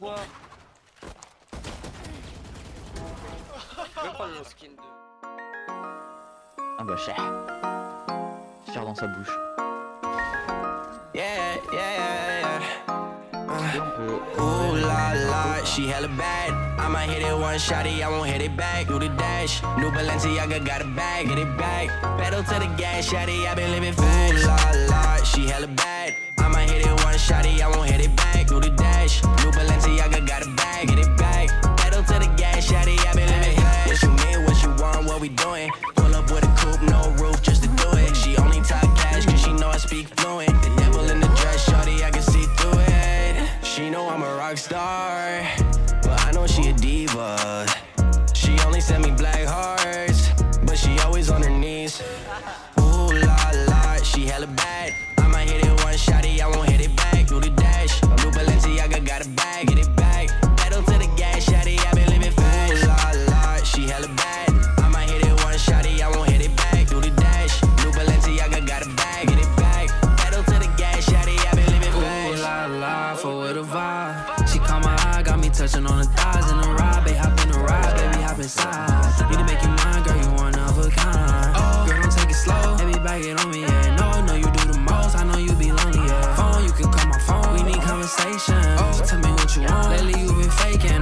Quoi Je vais prendre mon skin de... Ah bah cher. Cher dans sa bouche. Yeah, yeah, yeah, yeah. Et on peut... Ooh la la, she hella bad. I might hit it one shotty, I won't hit it back. Do the dash, new Balenciaga got a bag, get it back. Pedal to the gas, shotty, I been living fast. Ooh la la, she hella bad. I might hit it one shotty, I won't hit it back. We doing? Pull up with a coupe, no roof, just to do it. She only talk cash, cause she know I speak fluent. The devil in the dress, shorty, I can see through it. She know I'm a rock star, but I know she a diva. La, for with a vibe. She caught my eye, got me touching on the thighs in the ride. Babe, hop in the ride, baby, hop inside. Need to make you mine, girl, you one of a kind. Girl, don't take it slow, baby, back it on me, yeah. No, no, you do the most, I know you be lonely, yeah. Phone, you can call my phone, we need conversation. Oh, tell me what you want, lately you been faking